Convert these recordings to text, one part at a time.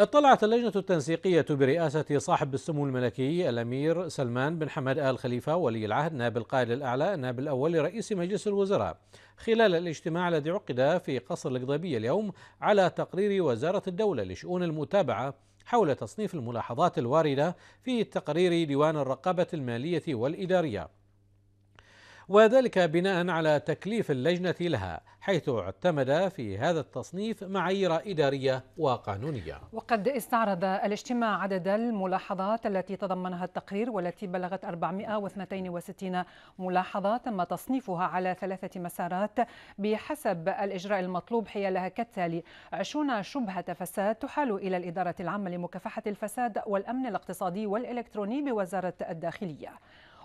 اطلعت اللجنة التنسيقية برئاسة صاحب السمو الملكي الأمير سلمان بن حمد آل خليفة ولي العهد نائب القائد الأعلى النائب الأول لرئيس مجلس الوزراء خلال الاجتماع الذي عقد في قصر القضبية اليوم على تقرير وزارة الدولة لشؤون المتابعة حول تصنيف الملاحظات الواردة في تقرير ديوان الرقابة المالية والإدارية. وذلك بناء على تكليف اللجنة لها حيث اعتمد في هذا التصنيف معايير إدارية وقانونية. وقد استعرض الاجتماع عدد الملاحظات التي تضمنها التقرير والتي بلغت 462 ملاحظة تم تصنيفها على ثلاثة مسارات بحسب الإجراء المطلوب حيالها. كالتالي 20 شبهة فساد تحال إلى الإدارة العامة لمكافحة الفساد والأمن الاقتصادي والإلكتروني بوزارة الداخلية.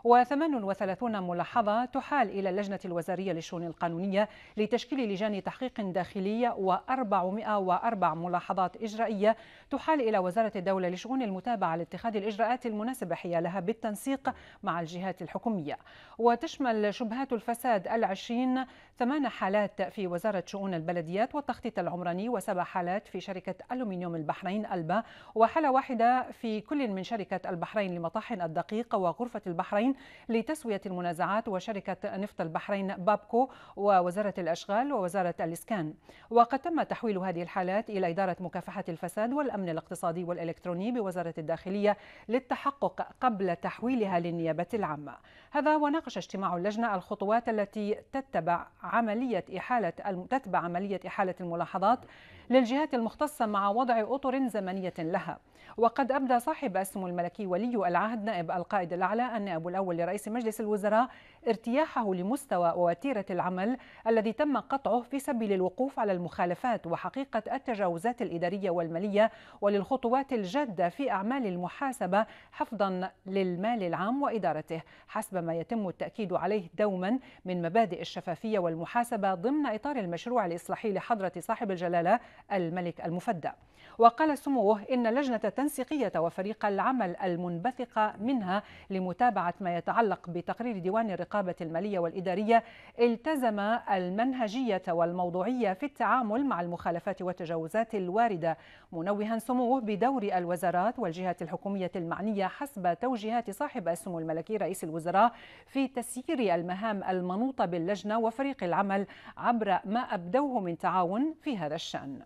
و38 ملاحظة تحال إلى اللجنة الوزارية للشؤون القانونية لتشكيل لجان تحقيق داخلية و404 ملاحظات إجرائية تحال إلى وزارة الدولة لشؤون المتابعة لاتخاذ الإجراءات المناسبة حيالها بالتنسيق مع الجهات الحكومية. وتشمل شبهات الفساد العشرين ثمان حالات في وزارة شؤون البلديات والتخطيط العمراني وسبع حالات في شركة ألومنيوم البحرين ألبا وحالة واحدة في كل من شركة البحرين لمطاحن الدقيق وغرفة البحرين البحرين لتسوية المنازعات وشركة نفط البحرين بابكو ووزارة الأشغال ووزارة الإسكان. وقد تم تحويل هذه الحالات إلى إدارة مكافحة الفساد والأمن الاقتصادي والإلكتروني بوزارة الداخلية للتحقق قبل تحويلها للنيابة العامة. هذا وناقش اجتماع اللجنة الخطوات التي تتبع عملية إحالة تتبع عملية إحالة الملاحظات للجهات المختصة مع وضع أطر زمنية لها. وقد أبدى صاحب السمو الملكي ولي العهد نائب القائد الأعلى النائب الأول لرئيس مجلس الوزراء ارتياحه لمستوى ووتيرة العمل الذي تم قطعه في سبيل الوقوف على المخالفات وحقيقة التجاوزات الإدارية والمالية وللخطوات الجادة في أعمال المحاسبة حفظا للمال العام وإدارته. حسب ما يتم التأكيد عليه دوما من مبادئ الشفافية والمحاسبة ضمن إطار المشروع الإصلاحي لحضرة صاحب الجلالة الملك المفدى. وقال سموه إن لجنة التنسيقية وفريق العمل المنبثق منها لمتابعة ما يتعلق بتقرير ديوان الرقابة المالية والإدارية التزم المنهجية والموضوعية في التعامل مع المخالفات والتجاوزات الواردة منوها سموه بدور الوزارات والجهات الحكومية المعنية حسب توجيهات صاحب السمو الملكي رئيس الوزراء في تسيير المهام المنوطة باللجنة وفريق العمل عبر ما أبدوه من تعاون في هذا الشأن.